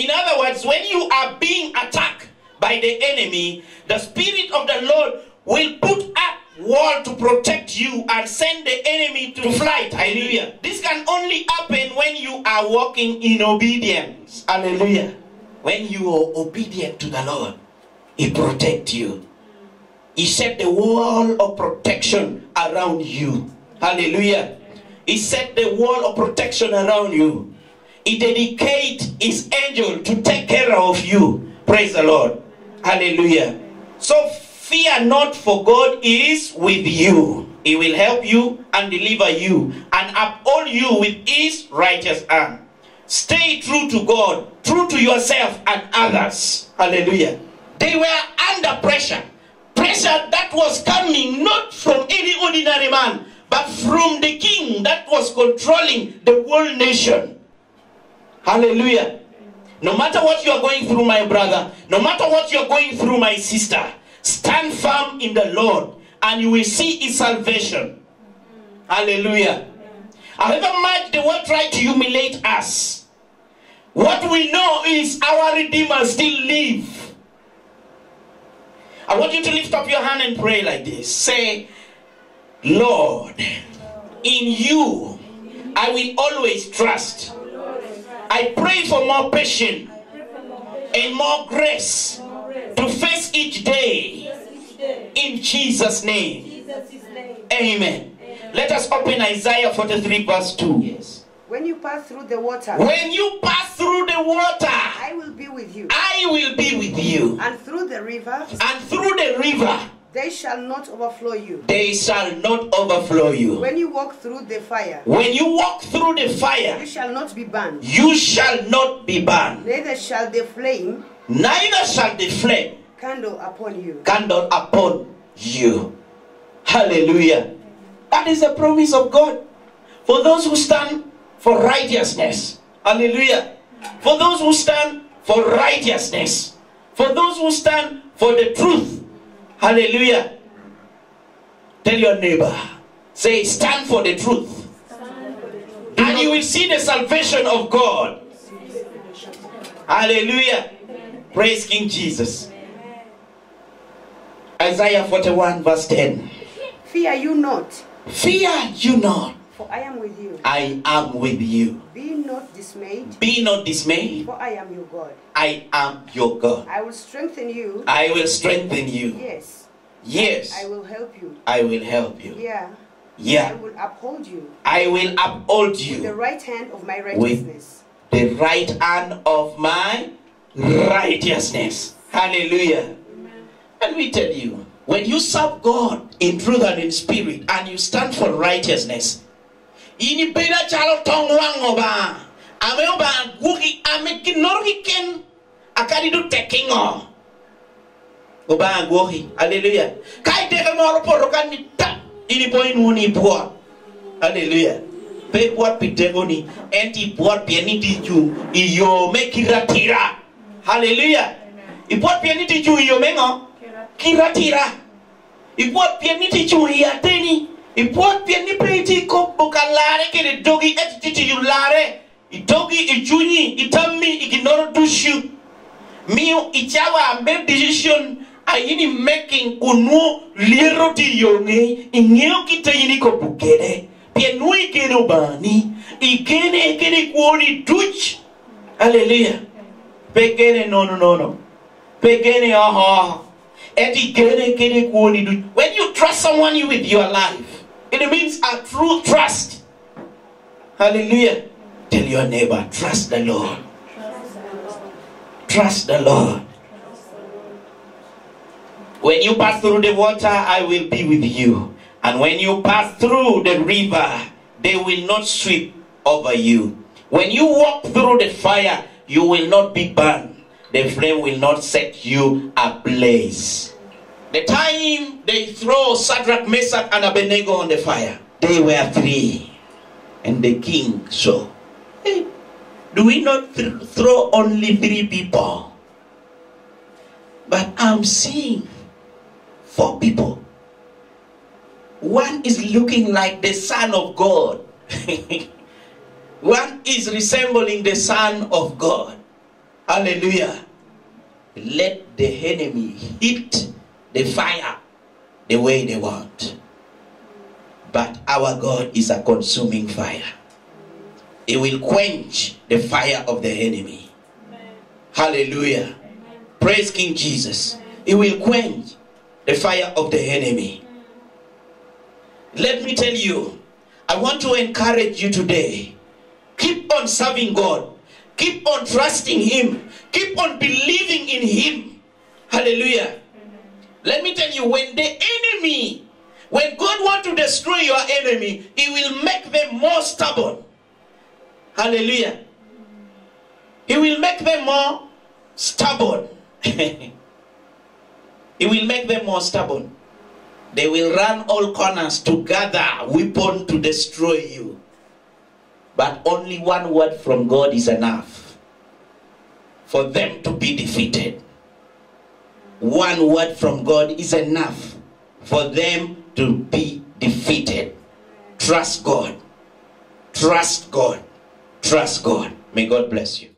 In other words, when you are being attacked by the enemy, the Spirit of the Lord will put up wall to protect you and send the enemy to flight. Hallelujah. This can only happen when you are walking in obedience. Hallelujah. When you are obedient to the Lord, He protect you. He set the wall of protection around you. Hallelujah. He set the wall of protection around you. He dedicate his angel to take care of you. Praise the Lord. Hallelujah. So fear not for God is with you. He will help you and deliver you and uphold you with his righteous arm. Stay true to God, true to yourself and others. Hallelujah. They were under pressure. Pressure that was coming not from any ordinary man, but from the king that was controlling the whole nation. Hallelujah. No matter what you are going through, my brother, no matter what you are going through, my sister, stand firm in the Lord and you will see his salvation. Hallelujah. However much the world tried to humiliate us, what we know is our Redeemer still live. I want you to lift up your hand and pray like this. Say, Lord, in you I will always trust. I pray for more patience and more grace to face each day in Jesus' name. Amen. Let us open Isaiah 43, verse 2. Yes. When you pass through the water, When you pass through the water, I will be with you. I will be with you. And through the river, And through the river, they shall not overflow you. they shall not overflow you. When you walk through the fire, When you walk through the fire. you shall not be burned. you shall not be burned, Neither shall the flame neither shall the flame kindle upon you. candle upon you. Hallelujah. That is the promise of God for those who stand for righteousness. Hallelujah. For those who stand for righteousness. For those who stand for the truth. Hallelujah. Tell your neighbor, say, stand for the truth. And you will see the salvation of God. Hallelujah. Praise King Jesus. Isaiah 41, verse 10. Fear you not, Fear you not, for I am with you. I am with you. Be not dismayed, Be not dismayed, for I am your God. I am your God. I will strengthen you. I will strengthen you. Yes, Yes, I will help you. I will help you. Yeah, Yeah. I will uphold you I will uphold with the you right hand of my righteousness. the right hand of my righteousness. Hallelujah. Let me tell you, when you serve God in truth and in spirit and you stand for righteousness, ini beda chalo tong wang oba. Ame oba gugi ame kinorogi ken akari du tekingo. Oba gugi. haleluya Kai teke moro poro kan ni ta ini poin uni buat. haleluya Pe buat pitego ni enti buat pieni tiju iyo me kiratira. Hallelujah. Ibuat pieni tiju iyo mengo kiratira. Ibuat pieni tiju iya teni. Pieni preti ko bukalare kere dogi et tiju lare. Idogi ijunyi itami iginoro dushu. Mio ichawa make decision ayini making kunu liro di yonge ingeo kita yini ko bukere ikene ubani ikene ikene kuoni duch. Hallelujah. Pekene no no no no pekene aha. And ikene ikene kuoni duch. When you trust someone you with your life it means a true trust hallelujah tell your neighbor trust the lord trust the lord when you pass through the water, I will be with you. And when you pass through the river, they will not sweep over you. When you walk through the fire, you will not be burned. The flame will not set you ablaze. The time they throw Shadrach, Meshach, and Abednego on the fire, they were three. And the king saw, hey, do we not th- throw only three people? But I'm seeing four people. One is looking like the Son of God. One is resembling the Son of God. Hallelujah. Let the enemy hit the fire the way they want. But our God is a consuming fire. He will quench the fire of the enemy. Hallelujah. Praise King Jesus. He will quench the fire of the enemy. Let me tell you, I want to encourage you today. Keep on serving God. Keep on trusting Him. Keep on believing in Him. Hallelujah. Let me tell you, when the enemy, when God want to destroy your enemy, He will make them more stubborn. Hallelujah. He will make them more stubborn. he will make them more stubborn. They will run all corners to gather weapon to destroy you. But only one word from God is enough for them to be defeated. One word from God is enough for them to be defeated. Trust God. Trust God. Trust God. May God bless you.